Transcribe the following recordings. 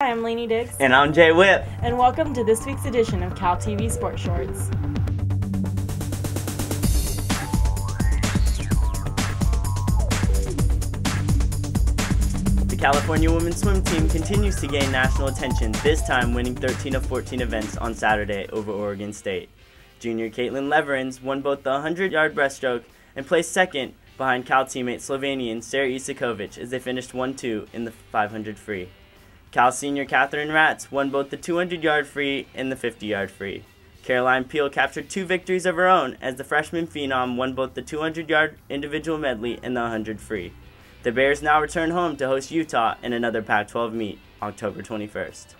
Hi, I'm Laney Diggs. And I'm Jay Whip. And welcome to this week's edition of Cal TV Sports Shorts. The California women's swim team continues to gain national attention, this time winning 13 of 14 events on Saturday over Oregon State. Junior Caitlin Leverenz won both the 100 yard breaststroke and placed second behind Cal teammate Slovenian Sara Isakovic as they finished 1 2 in the 500 free. Cal senior Catherine Ratz won both the 200 yard free and the 50 yard free. Caroline Piehl captured two victories of her own as the freshman phenom won both the 200 yard individual medley and the 100 free. The Bears now return home to host Utah in another Pac 12 meet October 21st.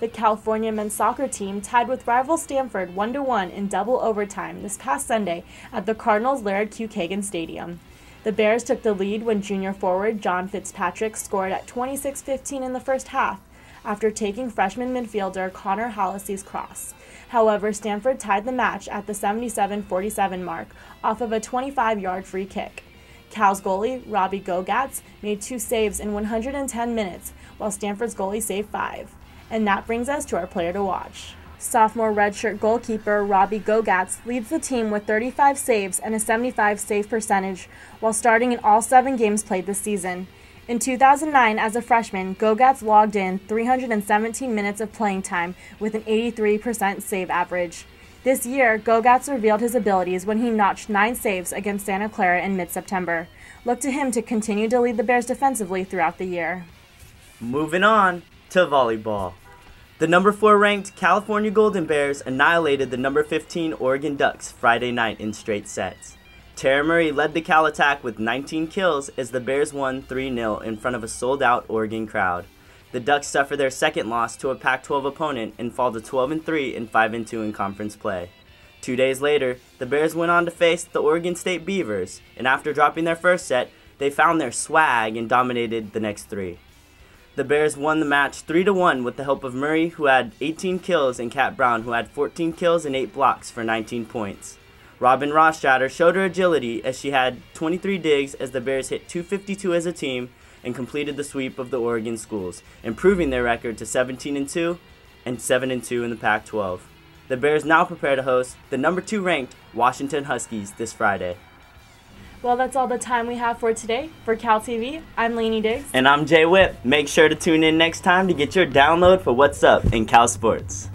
The California men's soccer team tied with rival Stanford 1 1 in double overtime this past Sunday at the Cardinals Laird Q. Cagan Stadium. The Bears took the lead when junior forward John Fitzpatrick scored at 26 15 in the first half after taking freshman midfielder Connor Hallisey's cross. However, Stanford tied the match at the 77 47 mark off of a 25 yard free kick. Cal's goalie, Robbie Gogatz, made two saves in 110 minutes, while Stanford's goalie saved five. And that brings us to our player to watch. Sophomore redshirt goalkeeper Robbie Gogatz leads the team with 35 saves and a 75 save percentage while starting in all seven games played this season. In 2009, as a freshman, Gogatz logged in 317 minutes of playing time with an 83% save average. This year, Gogatz revealed his abilities when he notched nine saves against Santa Clara in mid September. Look to him to continue to lead the Bears defensively throughout the year. Moving on to volleyball. The number 4 ranked California Golden Bears annihilated the number 15 Oregon Ducks Friday night in straight sets. Tarah Murrey led the Cal attack with 19 kills as the Bears won 3 0 in front of a sold out Oregon crowd. The Ducks suffer their second loss to a Pac 12 opponent and fall to 12 3 and 5 2 in conference play. Two days later, the Bears went on to face the Oregon State Beavers, and after dropping their first set, they found their swag and dominated the next three. The Bears won the match 3 to 1 with the help of Murrey, who had 18 kills, and Kat Brown, who had 14 kills and 8 blocks for 19 points. Robin Rostratter showed her agility as she had 23 digs as the Bears hit 252 as a team and completed the sweep of the Oregon schools, improving their record to 17 and 2 and 7 and 2 in the Pac-12. The Bears now prepare to host the number 2 ranked Washington Huskies this Friday. Well, that's all the time we have for today. For Cal TV, I'm Laney Diggs. And I'm Jay Whip. Make sure to tune in next time to get your download for what's up in Cal Sports.